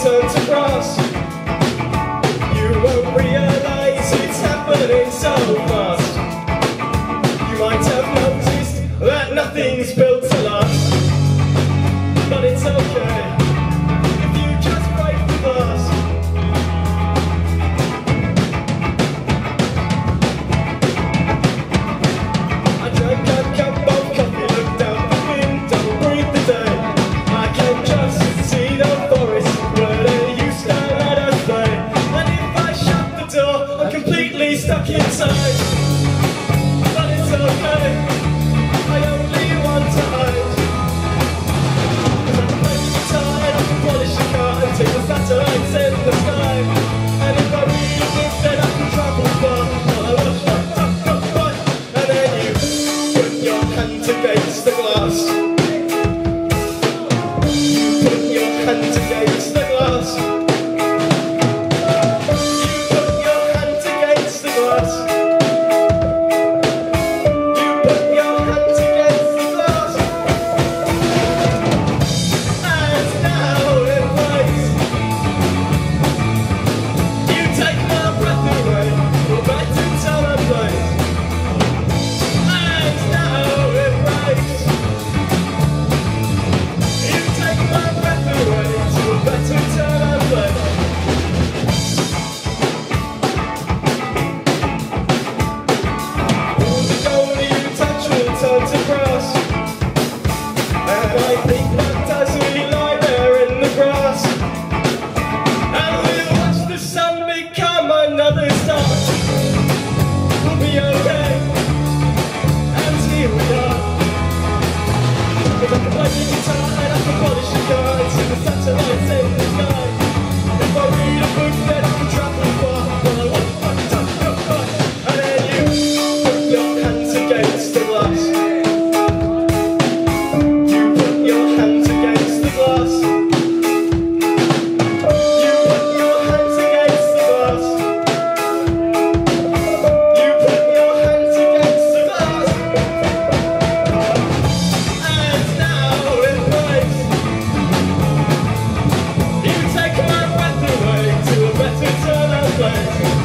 turn to grass stuck inside. Somebody say. Thank you.